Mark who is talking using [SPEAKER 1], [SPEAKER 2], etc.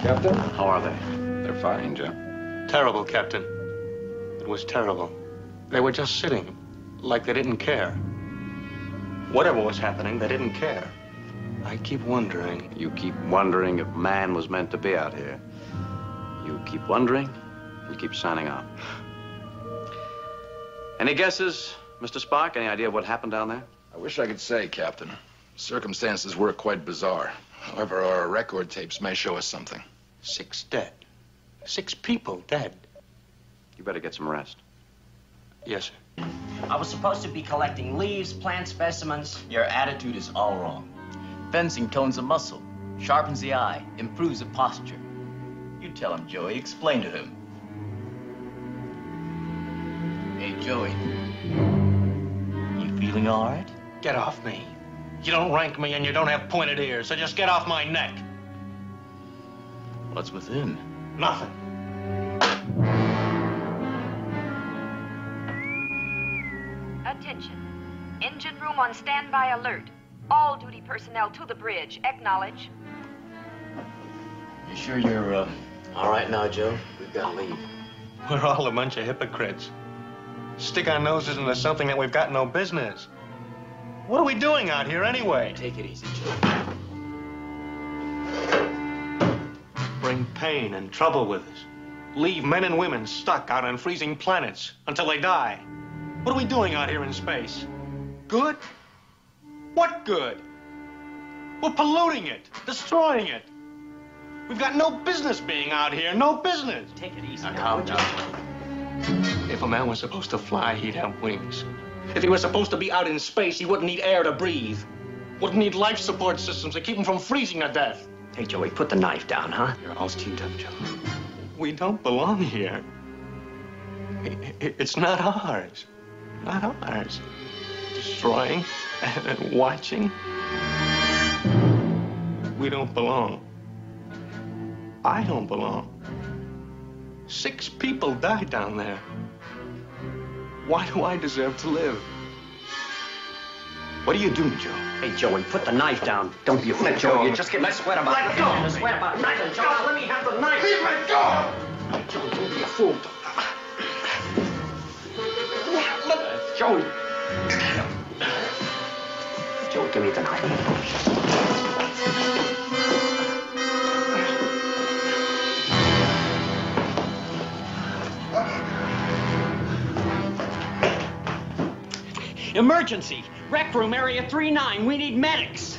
[SPEAKER 1] Captain?
[SPEAKER 2] How are they?
[SPEAKER 3] They're fine, Joe.
[SPEAKER 4] Terrible, Captain. It was terrible. They were just sitting, like they didn't care. Whatever was happening, they didn't care. I keep wondering.
[SPEAKER 2] You keep wondering if man was meant to be out here. You keep wondering, you keep signing on. Any guesses, Mr. Spock? Any idea of what happened down there?
[SPEAKER 3] I wish I could say, Captain. Circumstances were quite bizarre. However, our record tapes may show us something.
[SPEAKER 4] Six dead. Six people dead.
[SPEAKER 2] You better get some rest.
[SPEAKER 4] Yes, sir.
[SPEAKER 5] I was supposed to be collecting leaves, plant specimens.
[SPEAKER 6] Your attitude is all wrong. Fencing tones the muscle, sharpens the eye, improves the posture. You tell him, Joey. Explain to him. Hey, Joey. You feeling all right?
[SPEAKER 4] Get off me. You don't rank me and you don't have pointed ears, so just get off my neck.
[SPEAKER 6] What's within?
[SPEAKER 4] Nothing.
[SPEAKER 7] Attention. Engine room on standby alert. All duty personnel to the bridge. Acknowledge.
[SPEAKER 6] You sure you're, uh, all right now, Joe? We've got to leave.
[SPEAKER 4] We're all a bunch of hypocrites. Stick our noses into something that we've got no business. What are we doing out here anyway?
[SPEAKER 6] Take it easy, Joe.
[SPEAKER 4] Bring pain and trouble with us. Leave men and women stuck out on freezing planets until they die. What are we doing out here in space? Good? What good? We're polluting it, destroying it. We've got no business being out here, no business.
[SPEAKER 5] Take it easy.
[SPEAKER 6] Now,
[SPEAKER 5] now,
[SPEAKER 6] calm down.
[SPEAKER 4] If a man was supposed to fly, he'd have wings. If he was supposed to be out in space, he wouldn't need air to breathe. Wouldn't need life support systems to keep him from freezing to death.
[SPEAKER 5] Hey, Joey, put the knife down, huh?
[SPEAKER 4] You're all steamed up, Joe. We don't belong here. It's not ours. Not ours. Destroying and watching. We don't belong. I don't belong. Six people died down there. Why do I deserve to live? What are you doing, Joe?
[SPEAKER 5] Hey, Joey, put the knife down. Don't be a fool, Joey. You're just getting a sweat about
[SPEAKER 4] Let
[SPEAKER 5] it.
[SPEAKER 4] go.
[SPEAKER 5] You're getting a sweat about nothing, Joey. Let me have the knife.
[SPEAKER 4] Leave Let go!
[SPEAKER 5] Joey, don't be a fool. Joey. Joey, give me the knife. Emergency! Rec room area 39. We need medics.